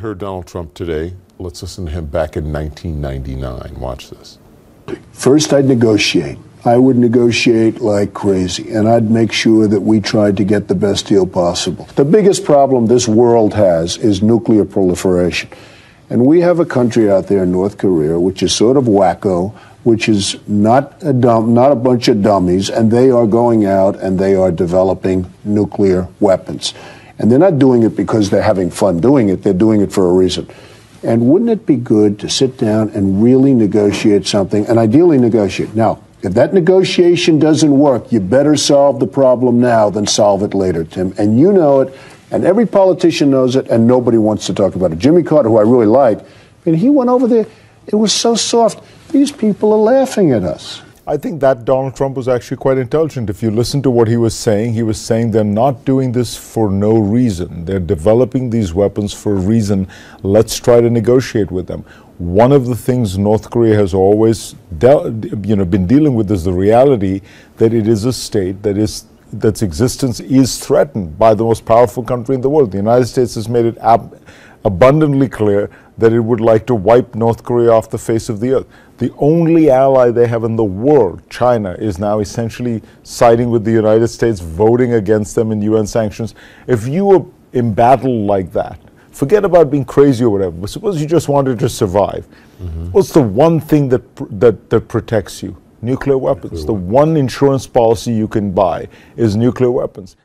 heard Donald Trump today. Let's listen to him back in 1999. Watch this. First, I'd negotiate. I would negotiate like crazy, and I'd make sure that we tried to get the best deal possible. The biggest problem this world has is nuclear proliferation. And we have a country out there, North Korea, which is sort of wacko, which is not a dumb, not a bunch of dummies, and they are going out and they are developing nuclear weapons. And they're not doing it because they're having fun doing it, they're doing it for a reason. And wouldn't it be good to sit down and really negotiate something, and ideally negotiate? Now, if that negotiation doesn't work, you better solve the problem now than solve it later, Tim. And you know it, and every politician knows it, and nobody wants to talk about it. Jimmy Carter, who I really like, I mean, he went over there, it was so soft. These people are laughing at us. I think that Donald Trump was actually quite intelligent. If you listen to what he was saying, he was saying they're not doing this for no reason. They're developing these weapons for a reason. Let's try to negotiate with them. One of the things North Korea has always you know, been dealing with is the reality that it is a state that is that's existence is threatened by the most powerful country in the world. The United States has made it ab- abundantly clear that it would like to wipe North Korea off the face of the earth. The only ally they have in the world, China, is now essentially siding with the United States, voting against them in UN sanctions. If you were in battle like that, forget about being crazy or whatever, but suppose you just wanted to survive. Mm-hmm. What's the one thing that, that, that protects you? Nuclear weapons. Nuclear the one insurance policy you can buy is nuclear weapons.